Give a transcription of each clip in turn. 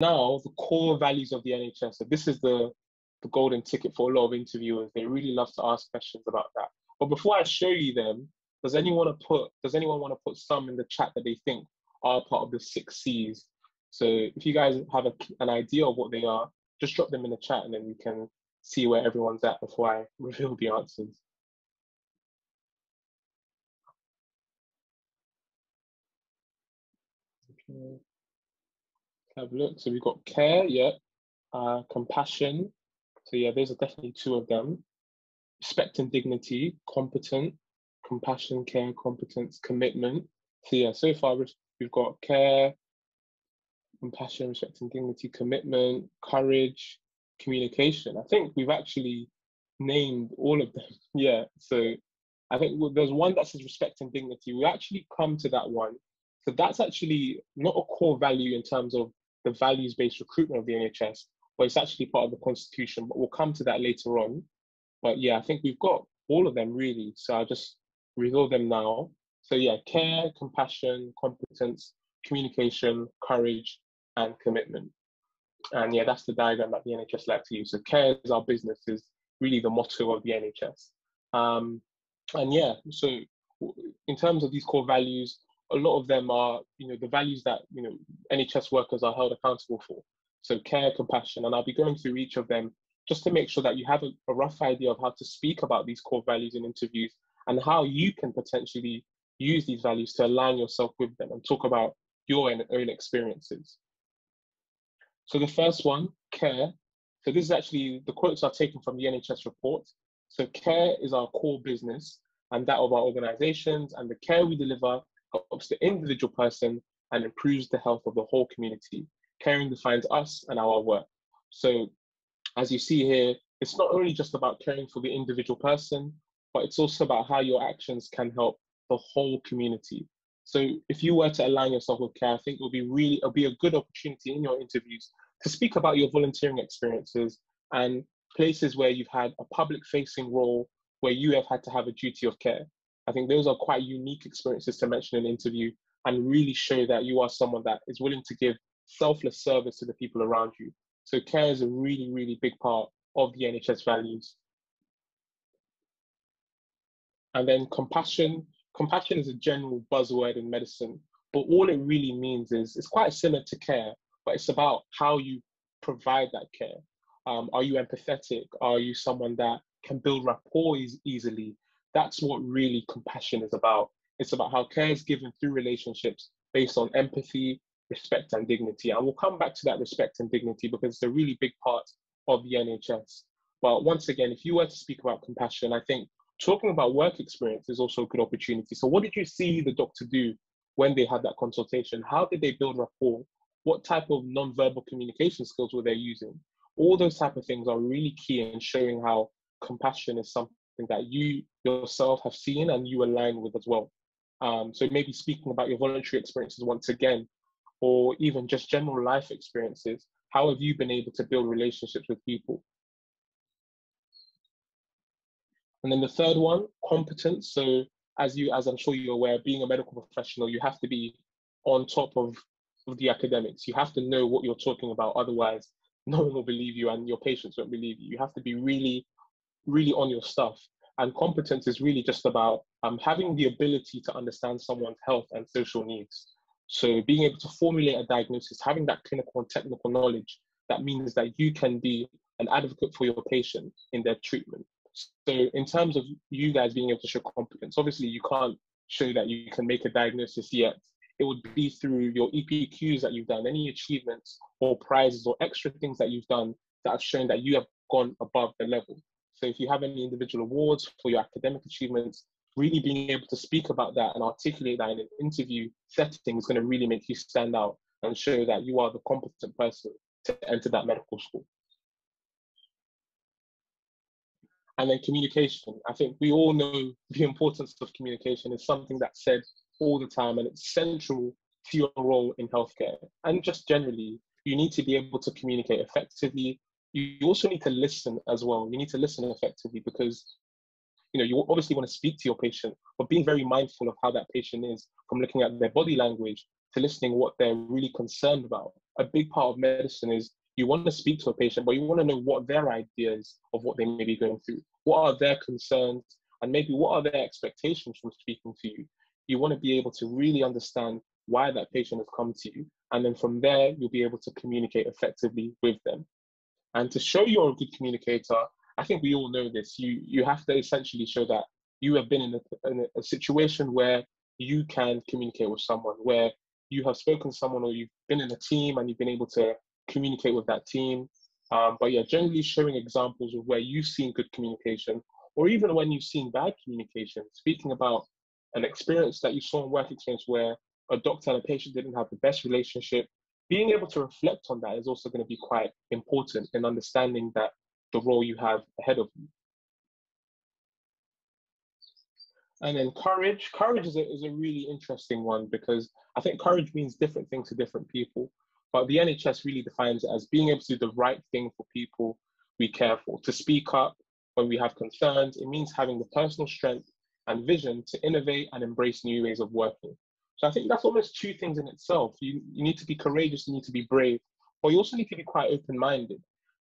now the core values of the NHS. So this is the the golden ticket for a lot of interviewers. They really love to ask questions about that. But before I show you them, does anyone want to put does anyone want to put some in the chat that they think are part of the six C's? So if you guys have a, an idea of what they are, just drop them in the chat and then we can see where everyone's at before I reveal the answers. Okay. Have a look. So we've got care, yeah. Uh, compassion. So yeah, those are definitely two of them. Respect and dignity, competent, compassion, care, competence, commitment. So yeah, so far we've got care, compassion, respect and dignity, commitment, courage, communication. I think we've actually named all of them. yeah. So I think there's one that says respect and dignity. We actually come to that one. So that's actually not a core value in terms of the values-based recruitment of the NHS, but it's actually part of the constitution. But we'll come to that later on. But yeah, I think we've got all of them really. So I'll just reveal them now. So yeah, care, compassion, competence, communication, courage, and commitment. And yeah, that's the diagram that the NHS like to use. So care is our business is really the motto of the NHS. Um, and yeah, so in terms of these core values, a lot of them are, you know, the values that, you know, NHS workers are held accountable for. So care, compassion, and I'll be going through each of them just to make sure that you have a, a rough idea of how to speak about these core values in interviews and how you can potentially use these values to align yourself with them and talk about your own experiences. So the first one, care. So this is actually, the quotes are taken from the NHS report. So care is our core business and that of our organizations and the care we deliver helps the individual person and improves the health of the whole community. Caring defines us and our work. So as you see here, it's not only just about caring for the individual person, but it's also about how your actions can help the whole community. So if you were to align yourself with care, I think it will be really it'll be a good opportunity in your interviews to speak about your volunteering experiences and places where you've had a public facing role where you have had to have a duty of care. I think those are quite unique experiences to mention in an interview and really show that you are someone that is willing to give selfless service to the people around you. So care is a really, really big part of the NHS values. And then compassion. Compassion is a general buzzword in medicine, but all it really means is it's quite similar to care, but it's about how you provide that care. Um, are you empathetic? Are you someone that can build rapport e- easily? That's what really compassion is about. It's about how care is given through relationships based on empathy, respect, and dignity. And we'll come back to that respect and dignity because it's a really big part of the NHS. But once again, if you were to speak about compassion, I think talking about work experience is also a good opportunity. So, what did you see the doctor do when they had that consultation? How did they build rapport? what type of non-verbal communication skills were they using all those type of things are really key in showing how compassion is something that you yourself have seen and you align with as well um, so maybe speaking about your voluntary experiences once again or even just general life experiences how have you been able to build relationships with people and then the third one competence so as you as i'm sure you're aware being a medical professional you have to be on top of of the academics. You have to know what you're talking about. Otherwise, no one will believe you and your patients won't believe you. You have to be really, really on your stuff. And competence is really just about um, having the ability to understand someone's health and social needs. So being able to formulate a diagnosis, having that clinical and technical knowledge, that means that you can be an advocate for your patient in their treatment. So in terms of you guys being able to show competence, obviously you can't show that you can make a diagnosis yet it would be through your EPQs that you've done, any achievements or prizes or extra things that you've done that have shown that you have gone above the level. So if you have any individual awards for your academic achievements, really being able to speak about that and articulate that in an interview setting is going to really make you stand out and show that you are the competent person to enter that medical school. And then communication. I think we all know the importance of communication is something that's said all the time and it's central to your role in healthcare. And just generally, you need to be able to communicate effectively. You also need to listen as well. You need to listen effectively because you know you obviously want to speak to your patient, but being very mindful of how that patient is from looking at their body language to listening what they're really concerned about a big part of medicine is you want to speak to a patient, but you want to know what their ideas of what they may be going through. What are their concerns? And maybe what are their expectations from speaking to you? You want to be able to really understand why that patient has come to you. And then from there, you'll be able to communicate effectively with them. And to show you're a good communicator, I think we all know this. You you have to essentially show that you have been in a, in a situation where you can communicate with someone, where you have spoken to someone or you've been in a team and you've been able to communicate with that team. Um, but yeah, generally showing examples of where you've seen good communication, or even when you've seen bad communication, speaking about an experience that you saw in work experience where a doctor and a patient didn't have the best relationship, being able to reflect on that is also going to be quite important in understanding that the role you have ahead of you. And then courage. Courage is a, is a really interesting one because I think courage means different things to different people. But the NHS really defines it as being able to do the right thing for people we care for, to speak up when we have concerns. It means having the personal strength and vision to innovate and embrace new ways of working. So I think that's almost two things in itself. You, you need to be courageous, you need to be brave, but you also need to be quite open-minded.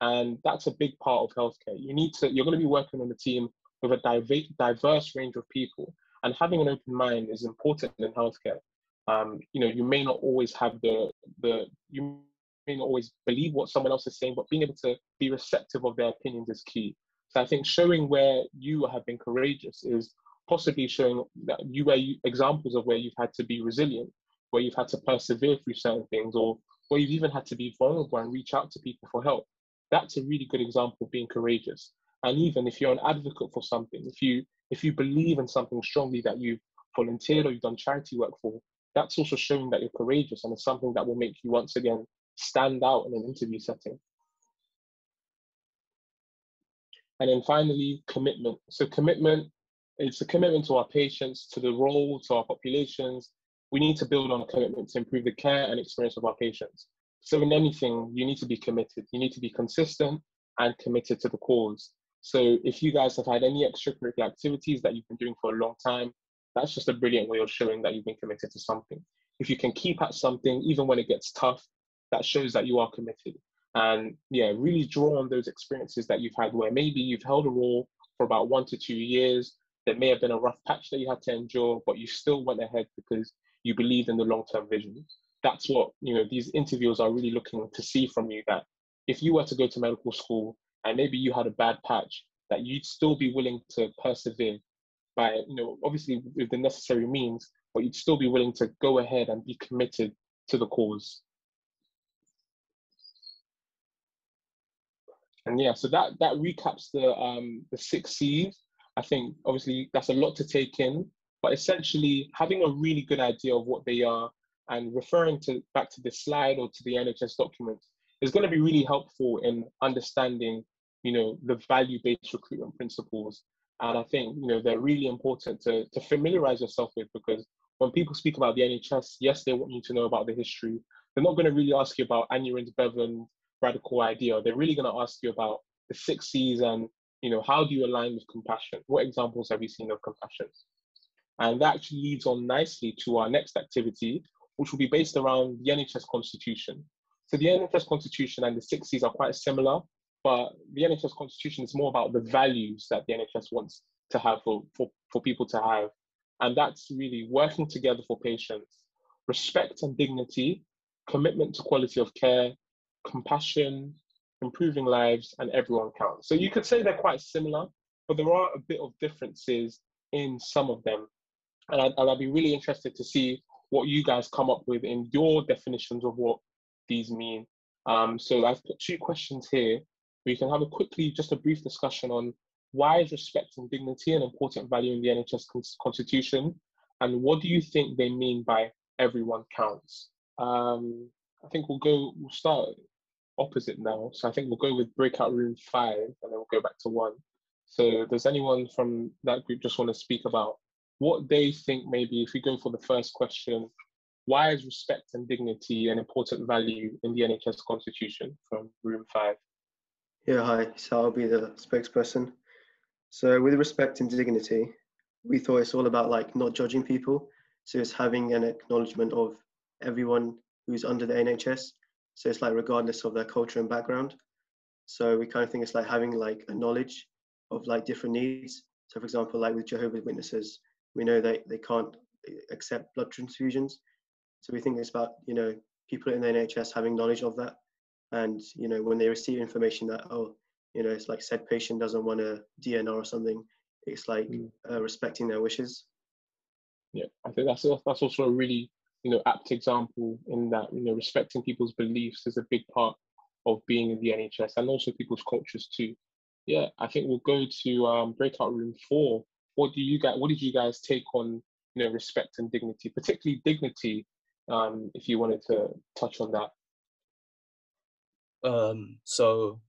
And that's a big part of healthcare. You need to, you're going to be working on a team with a diverse range of people. And having an open mind is important in healthcare. Um, you know, you may not always have the the you may not always believe what someone else is saying, but being able to be receptive of their opinions is key. So I think showing where you have been courageous is possibly showing that you were examples of where you've had to be resilient, where you've had to persevere through certain things, or where you've even had to be vulnerable and reach out to people for help. That's a really good example of being courageous. And even if you're an advocate for something, if you if you believe in something strongly that you've volunteered or you've done charity work for, that's also showing that you're courageous and it's something that will make you once again stand out in an interview setting. And then finally, commitment. So commitment it's a commitment to our patients, to the role, to our populations. We need to build on a commitment to improve the care and experience of our patients. So in anything, you need to be committed. You need to be consistent and committed to the cause. So if you guys have had any extracurricular activities that you've been doing for a long time, that's just a brilliant way of showing that you've been committed to something. If you can keep at something, even when it gets tough, that shows that you are committed. And yeah, really draw on those experiences that you've had where maybe you've held a role for about one to two years there may have been a rough patch that you had to endure, but you still went ahead because you believed in the long-term vision. That's what you know. These interviewers are really looking to see from you. That if you were to go to medical school and maybe you had a bad patch, that you'd still be willing to persevere by you know obviously with the necessary means, but you'd still be willing to go ahead and be committed to the cause. And yeah, so that that recaps the um the six C's I think obviously that's a lot to take in, but essentially having a really good idea of what they are and referring to back to the slide or to the NHS document is going to be really helpful in understanding, you know, the value-based recruitment principles. And I think, you know, they're really important to, to familiarize yourself with because when people speak about the NHS, yes, they want you to know about the history. They're not going to really ask you about Aneurin Bevan radical idea. They're really going to ask you about the six C's and you know, how do you align with compassion? What examples have you seen of compassion? And that actually leads on nicely to our next activity, which will be based around the NHS Constitution. So the NHS Constitution and the six C's are quite similar, but the NHS Constitution is more about the values that the NHS wants to have for, for, for people to have. And that's really working together for patients, respect and dignity, commitment to quality of care, compassion, improving lives, and everyone counts. So you could say they're quite similar, but there are a bit of differences in some of them. And I'd, and I'd be really interested to see what you guys come up with in your definitions of what these mean. Um, so I've put two questions here. We can have a quickly, just a brief discussion on why is respect and dignity an important value in the NHS constitution? And what do you think they mean by everyone counts? Um, I think we'll go, we'll start opposite now. So I think we'll go with breakout room five and then we'll go back to one. So does anyone from that group just want to speak about what they think maybe if we go for the first question, why is respect and dignity an important value in the NHS constitution from room five? Yeah, hi. So I'll be the spokesperson. So with respect and dignity, we thought it's all about like not judging people. So it's having an acknowledgement of everyone who's under the NHS So it's like regardless of their culture and background. So we kind of think it's like having like a knowledge of like different needs. So for example, like with Jehovah's Witnesses, we know that they can't accept blood transfusions. So we think it's about, you know, people in the NHS having knowledge of that. And, you know, when they receive information that, oh, you know, it's like said patient doesn't want a DNR or something, it's like mm. uh, respecting their wishes. Yeah, I think that's that's also a really you know apt example in that you know respecting people's beliefs is a big part of being in the NHS and also people's cultures too. Yeah, I think we'll go to um, breakout room four. What do you guys? What did you guys take on? You know, respect and dignity, particularly dignity. Um, if you wanted to touch on that. Um, so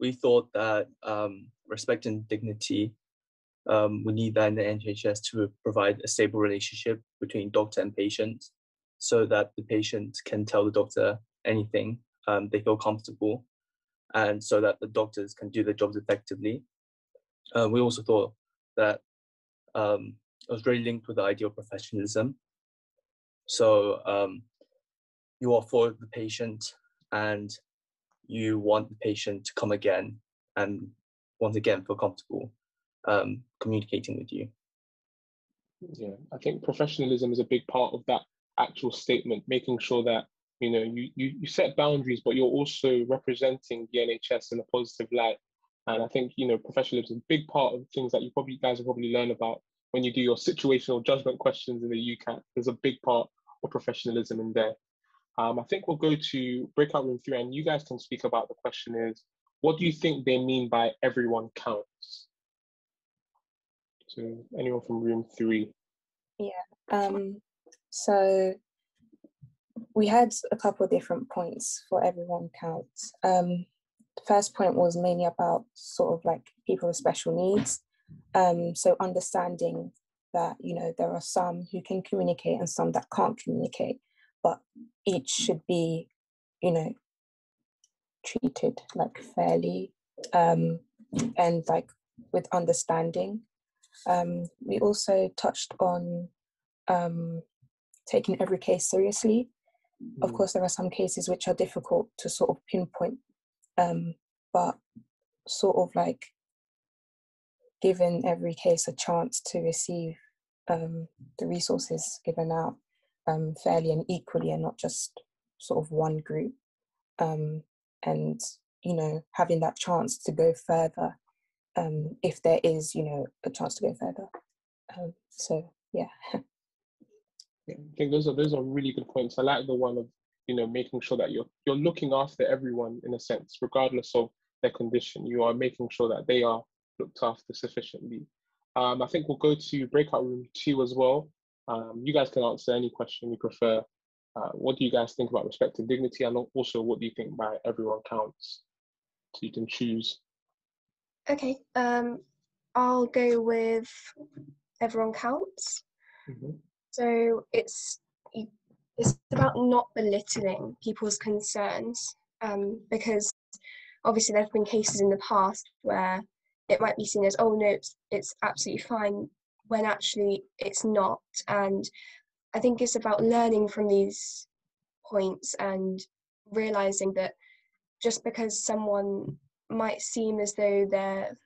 we thought that um, respect and dignity, um, we need that in the NHS to provide a stable relationship between doctor and patient so that the patient can tell the doctor anything um, they feel comfortable and so that the doctors can do their jobs effectively. Uh, we also thought that um, it was really linked with the idea of professionalism. So um, you are for the patient and you want the patient to come again and once again feel comfortable um, communicating with you. Yeah, I think professionalism is a big part of that actual statement, making sure that you know you, you, you set boundaries, but you're also representing the NHS in a positive light. And I think you know professionalism is a big part of things that you probably guys will probably learn about when you do your situational judgment questions in the UCAT. There's a big part of professionalism in there. Um, I think we'll go to breakout room three, and you guys can speak about the question is, what do you think they mean by everyone counts? So anyone from room three? Yeah. Um, so we had a couple of different points for everyone counts. Um, the first point was mainly about sort of like people with special needs. Um, so understanding that you know there are some who can communicate and some that can't communicate but each should be, you know, treated like fairly um, and like with understanding. Um, we also touched on um, taking every case seriously. Mm. Of course, there are some cases which are difficult to sort of pinpoint, um, but sort of like giving every case a chance to receive um, the resources given out um, fairly and equally and not just sort of one group um, and you know having that chance to go further um, if there is you know a chance to go further um, so yeah I think those are those are really good points. I like the one of you know making sure that you're you're looking after everyone in a sense, regardless of their condition. You are making sure that they are looked after sufficiently. Um, I think we'll go to breakout room two as well. Um, you guys can answer any question you prefer. Uh, what do you guys think about respect and dignity? And also, what do you think by everyone counts? So you can choose. Okay, um, I'll go with everyone counts. Mm-hmm. So it's it's about not belittling people's concerns um, because obviously there have been cases in the past where it might be seen as oh no it's, it's absolutely fine when actually it's not. And I think it's about learning from these points and realizing that just because someone might seem as though they're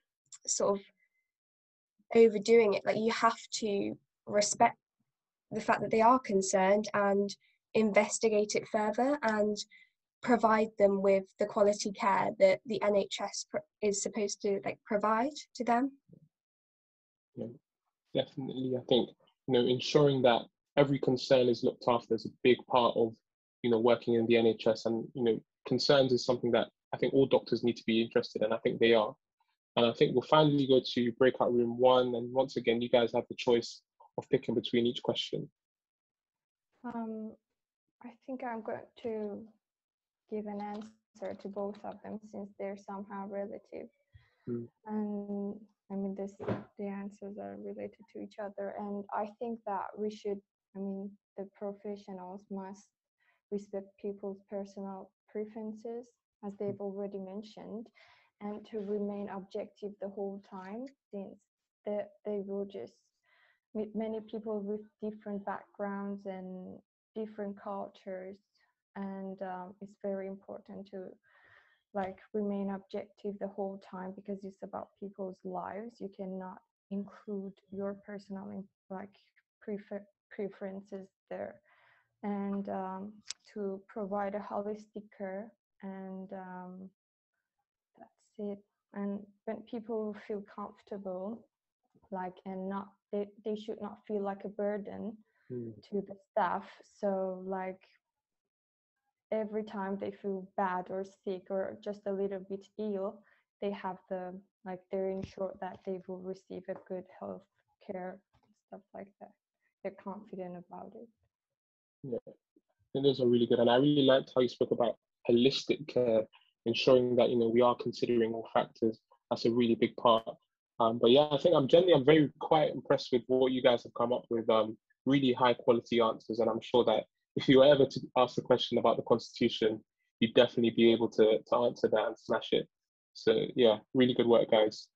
sort of overdoing it, like you have to respect the fact that they are concerned and investigate it further and provide them with the quality care that the NHS is supposed to like provide to them. Yeah definitely. I think you know ensuring that every concern is looked after is a big part of you know working in the NHS, and you know concerns is something that I think all doctors need to be interested and I think they are. And I think we'll finally go to breakout room one. And once again, you guys have the choice of picking between each question. Um, I think I'm going to give an answer to both of them since they're somehow relative. Mm. And I mean, this the answers are related to each other, and I think that we should. I mean, the professionals must respect people's personal preferences, as they've already mentioned, and to remain objective the whole time, since they they will just meet many people with different backgrounds and different cultures and um, it's very important to like remain objective the whole time because it's about people's lives. You cannot include your personal like prefer- preferences there. And um, to provide a holistic care and um, that's it. And when people feel comfortable like and not they, they should not feel like a burden mm. to the staff. So like every time they feel bad or sick or just a little bit ill they have the like they're ensured that they will receive a good health care stuff like that. They're confident about it. Yeah. And those are really good and i really liked how you spoke about holistic care ensuring that you know we are considering all factors that's a really big part um, but yeah i think i'm generally i'm very quite impressed with what you guys have come up with um, really high quality answers and i'm sure that if you were ever to ask a question about the constitution, you'd definitely be able to, to answer that and smash it. So yeah, really good work, guys.